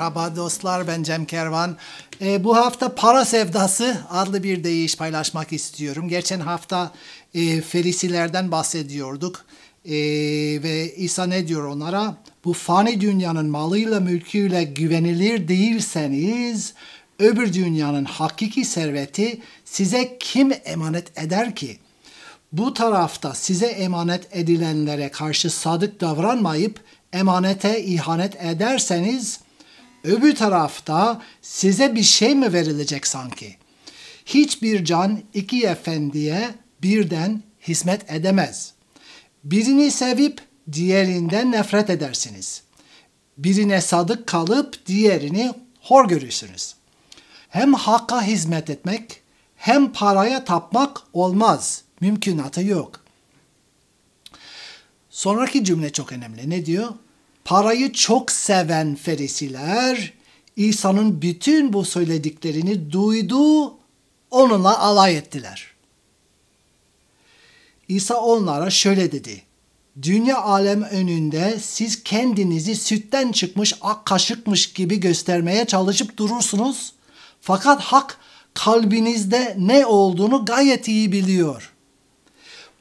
Merhaba dostlar ben Cem Kervan. Ee, bu hafta para sevdası adlı bir deyiş paylaşmak istiyorum. Geçen hafta e, ferisilerden bahsediyorduk. E, ve İsa ne diyor onlara? Bu fani dünyanın malıyla mülküyle güvenilir değilseniz öbür dünyanın hakiki serveti size kim emanet eder ki? Bu tarafta size emanet edilenlere karşı sadık davranmayıp emanete ihanet ederseniz öbür tarafta size bir şey mi verilecek sanki? Hiçbir can iki efendiye birden hizmet edemez. Birini sevip diğerinden nefret edersiniz. Birine sadık kalıp diğerini hor görürsünüz. Hem hakka hizmet etmek hem paraya tapmak olmaz. Mümkünatı yok. Sonraki cümle çok önemli. Ne diyor? Parayı çok seven ferisiler İsa'nın bütün bu söylediklerini duydu, onunla alay ettiler. İsa onlara şöyle dedi. Dünya alem önünde siz kendinizi sütten çıkmış ak kaşıkmış gibi göstermeye çalışıp durursunuz. Fakat hak kalbinizde ne olduğunu gayet iyi biliyor.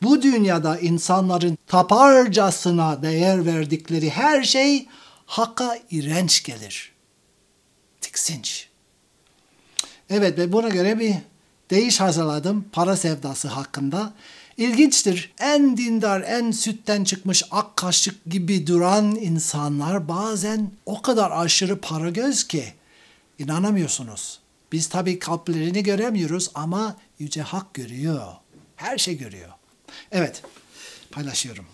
Bu dünyada insanların taparcasına değer verdikleri her şey Hakka iğrenç gelir. Tiksinç. Evet ve buna göre bir değiş hazırladım para sevdası hakkında. İlginçtir. En dindar, en sütten çıkmış ak kaşık gibi duran insanlar bazen o kadar aşırı para göz ki inanamıyorsunuz. Biz tabii kalplerini göremiyoruz ama Yüce Hak görüyor. Her şey görüyor. Evet, paylaşıyorum.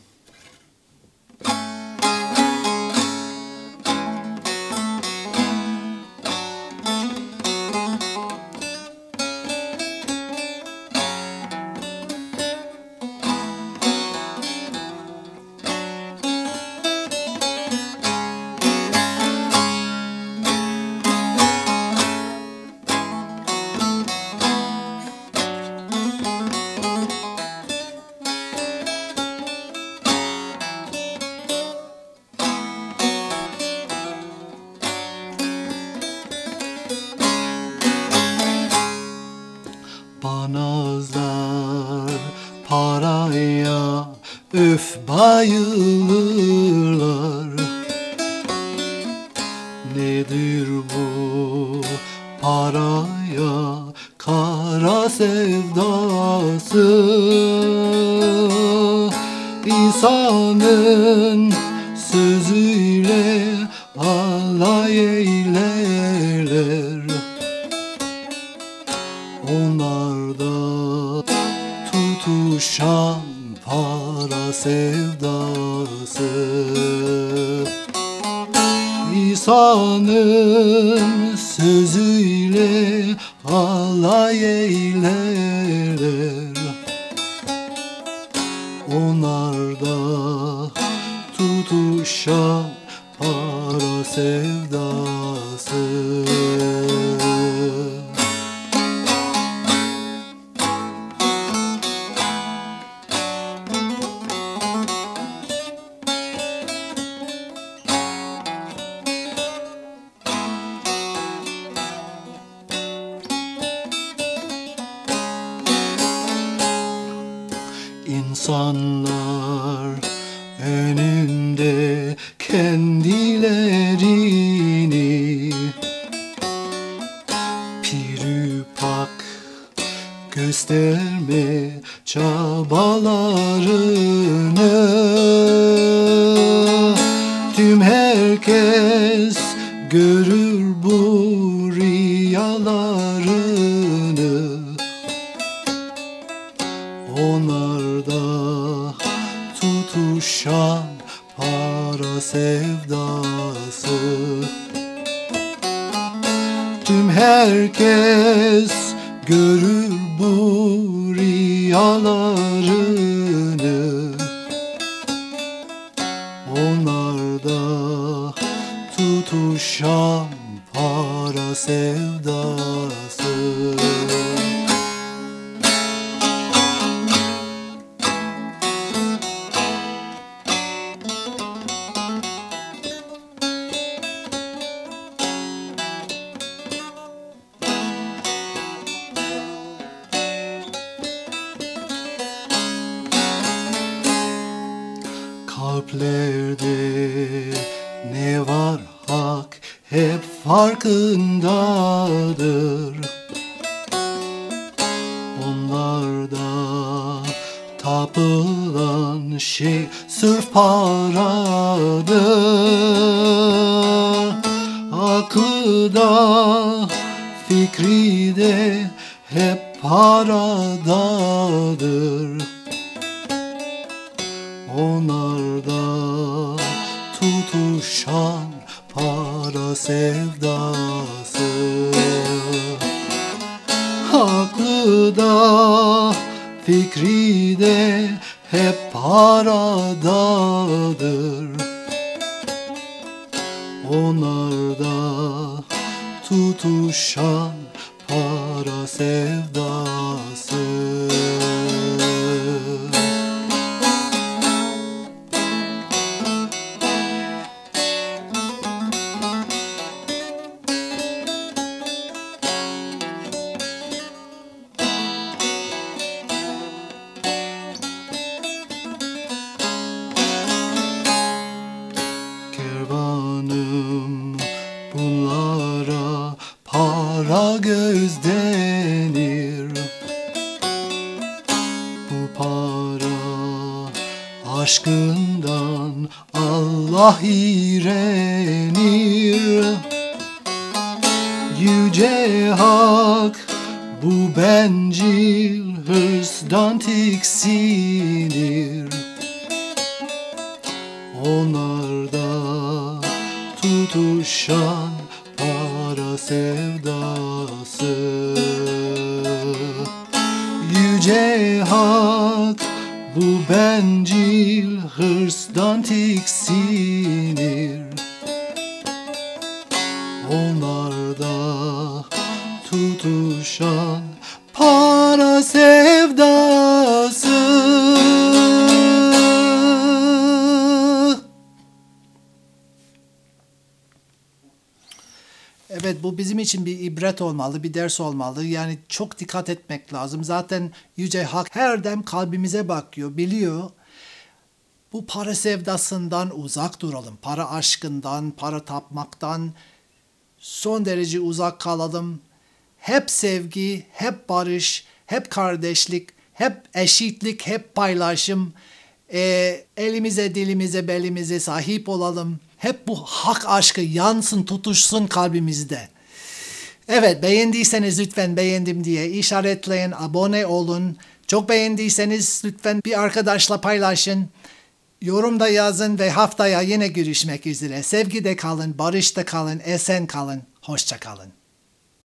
Paraya öf bayılırlar. Nedir bu paraya kara sevdası? İnsanın para sevdası. İsa'nın sözüyle alay eylerler Onlarda tutuşan para İnsanlar önünde kendilerini Pirüpak gösterme çabalarını Tüm herkes görür bu riyalarını tutuşan para sevdası. Tüm herkes görür bu riyalarını Onlarda tutuşan para sevdası Kalplerde ne var hak? Hep farkındadır. Onlarda tapılan şey sırf paradır. Aklı da fikri de hep paradadır. Onlarda tutuşan para sevdası. Aklı da fikri de hep paradadır. Onlarda tutuşan para sevdası aşkından Allah iğrenir. Yüce Hak bu bencil hırsdan tiksinir. Onlarda tutuşan para sevdası. Yüce Hak bu bencil hırsdan tiksinir Onlarda tutuşan para sevdası Evet bu bizim için bir ibret olmalı, bir ders olmalı. Yani çok dikkat etmek lazım. Zaten Yüce Hak her dem kalbimize bakıyor, biliyor. Bu para sevdasından uzak duralım. Para aşkından, para tapmaktan son derece uzak kalalım. Hep sevgi, hep barış, hep kardeşlik, hep eşitlik, hep paylaşım. Ee, elimize, dilimize, belimize sahip olalım. Hep bu hak aşkı yansın, tutuşsun kalbimizde. Evet beğendiyseniz lütfen beğendim diye işaretleyin, abone olun. Çok beğendiyseniz lütfen bir arkadaşla paylaşın. Yorumda yazın ve haftaya yine görüşmek üzere. Sevgide kalın, barışta kalın, esen kalın, hoşça kalın.